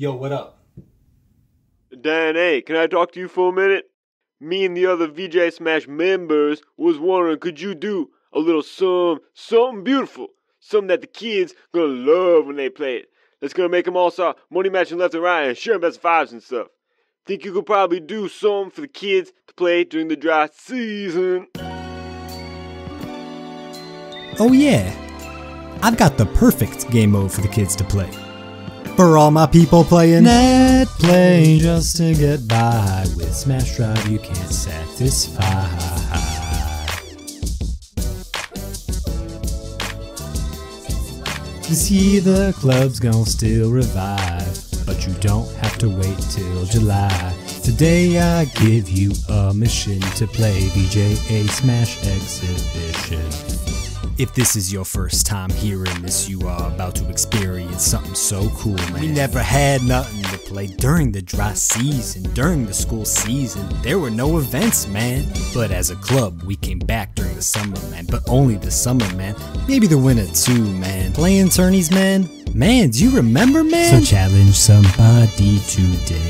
Yo, what up? Dan, hey, can I talk to you for a minute? Me and the other VJA Smash members was wondering, could you do a little some something beautiful, something that the kids gonna love when they play it. That's gonna make them all start money matching left and right and sharing best fives and stuff. Think you could probably do something for the kids to play during the dry season? Oh, yeah. I've got the perfect game mode for the kids to play. For all my people playing net play mm. just to get by with Smash Drive, you can't satisfy. To see the club's gonna still revive, but you don't have to wait till July. Today I give you a mission to play VJA Smash Exhibition. If this is your first time hearing this, you are about to experience something so cool, man. We never had nothing to play during the dry season, during the school season. There were no events, man. But as a club, we came back during the summer, man. But only the summer, man. Maybe the winter too, man. Playing tourneys, man. Man, do you remember, man? So challenge somebody today.